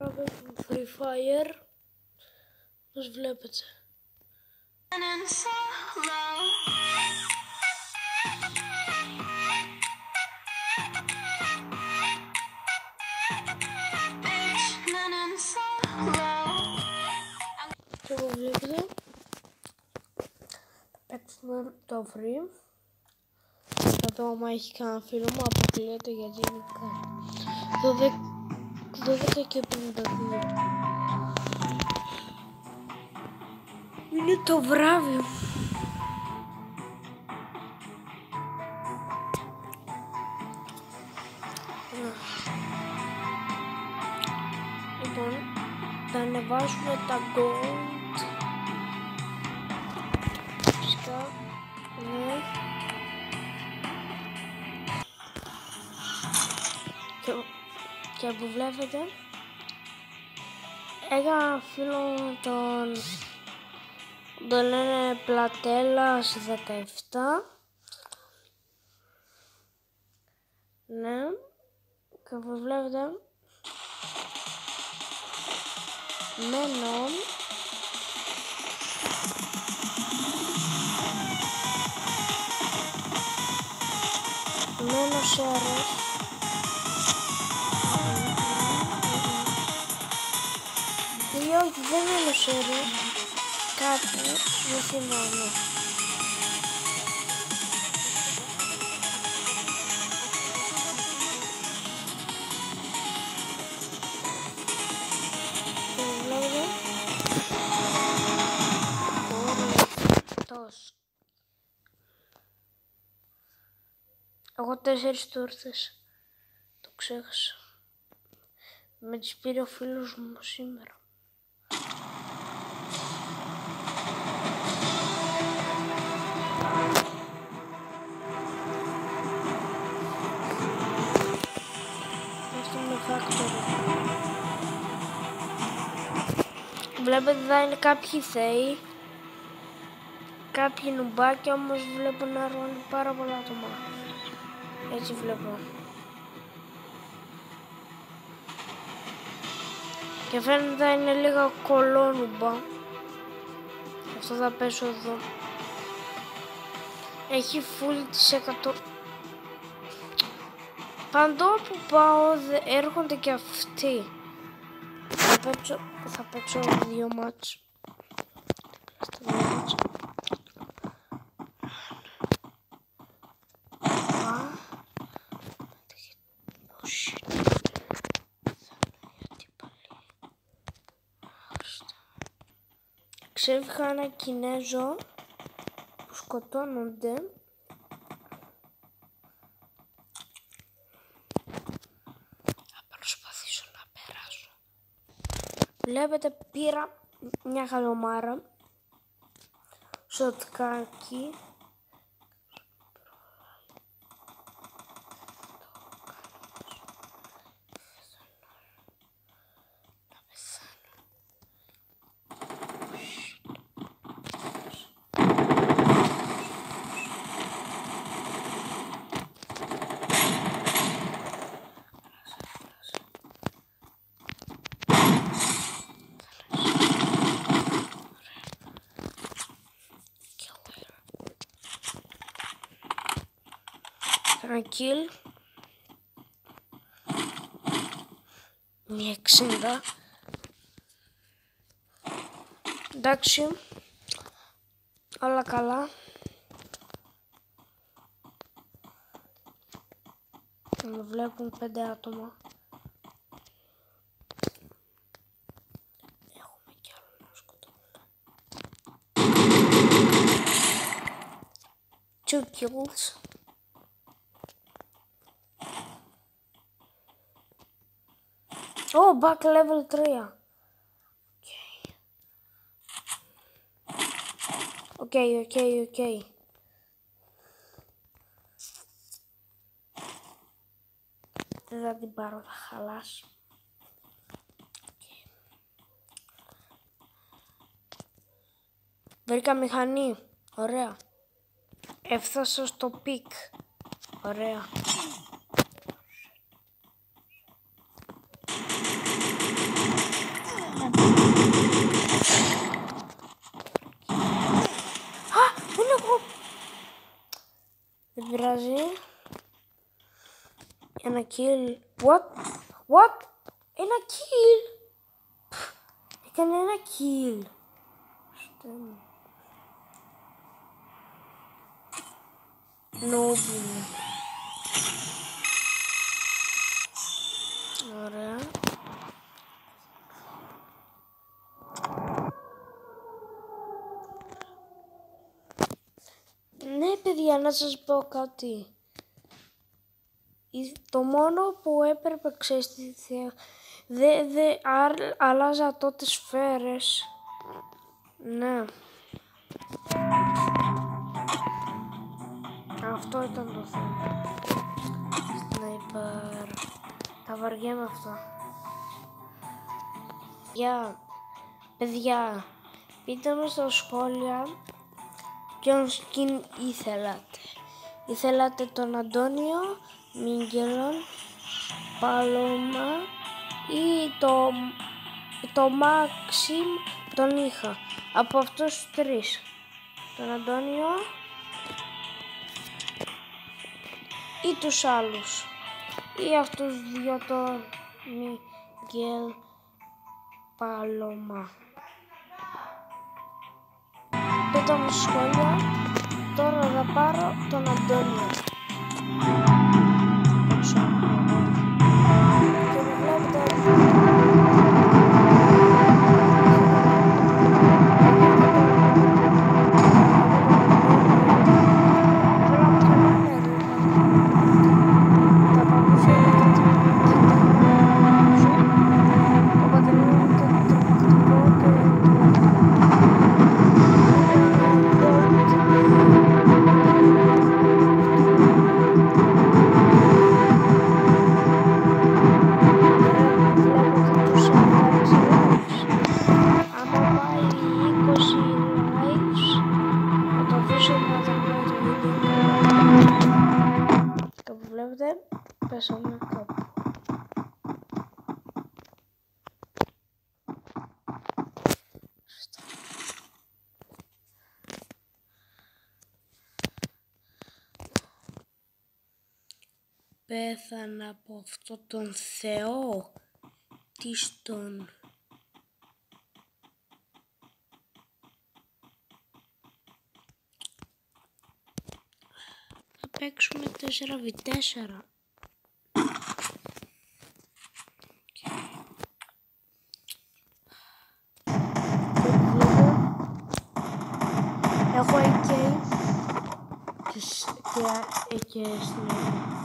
Free Fire. Όπως βλέπετε. Και όπως βλέπετε θα παίξουμε το free. Θα δω άμα έχει κανένα φίλο μου αποκλείεται γιατί είναι 12, 12 και 52. Είναι το βράδυ. Λοιπόν, θα ανεβάσουμε τα gold. Που βλέπετε, έκανα φίλο τον, τον λένε Πλατέλας 17. Ναι, και όπως βλέπετε, μένω μένω σε αρές όχι δεν μένω σε αρές κάτι δεν θυμάμαι Και βλέπετε Τόσο. Εγώ τέσσερις τούρτες. Το ξέχασα. Με τις πήρε ο φίλος μου σήμερα. Βλέπετε θα είναι κάποιοι θεοί Κάποιοι νουμπάκια όμως βλέπω να ρώνει πάρα πολλά άτομα. Έτσι βλέπω. Και φαίνεται να είναι λίγα κολόνουμπα. Αυτό θα πέσω εδώ. Έχει full της 100. Παντού που πάω δε- έρχονται και αυτοί. Θα παίξω, θα παίξω δύο μάτς. Στα δύο μάτς. Oh shit. Γιατί πάλι. Άστα. Ξέφυγα ένα Κινέζο που σκοτώνονται. Θα προσπαθήσω να περάσω. Βλέπετε πήρα μια καλομάρα. Σοτκάκι. Ένα kill. Μια 60. Εντάξει. Όλα καλά. Με βλέπουν πέντε άτομα. Έχουμε κι άλλο να σκοτώνουμε. Two kills. Oh, back level 3. Okay. Okay, okay, okay. Δεν θα την πάρω, θα χαλάσει. Βρήκα μηχανή. Ωραία. Έφτασα στο πικ. Ωραία. Brasil. And I kill. What? What? And I kill. I can and I kill. No. Παιδιά, να σας πω κάτι. Το μόνο που έπρεπε, ξέρεις τι δε, δε, άλλαζα τότε σφαίρες. Ναι. Αυτό ήταν το θέμα. Σνάιπερ. Τα βαριέμαι αυτά. Γεια. Παιδιά, πείτε μου στα σχόλια ποιον skin ήθελατε. Ήθελατε τον Αντώνιο, Μίγκελον, Παλώμα ή το, το Μάξιμ τον είχα. Από αυτούς τους τρεις. Τον Αντώνιο ή τους άλλους. Ή αυτούς δυο τον Μίγκελ Παλώμα. Πείτε μου σχόλια. Τώρα θα πάρω τον Αντώνιο. Πέσαμε κάπου. Πέθανα από αυτό τον Θεό. Τι στον... Θα παίξουμε 4v4. Έχω AK και, και, και στην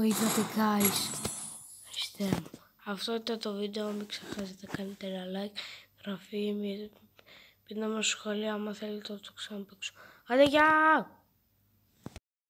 Το είδατε guys. Ευχαριστώ μου. Αυτό ήταν το βίντεο. Μην ξεχάσετε να κάνετε ένα like, γραφή, πείτε μου σχόλια άμα θέλετε να το ξαναπαίξω. Άντε γεια!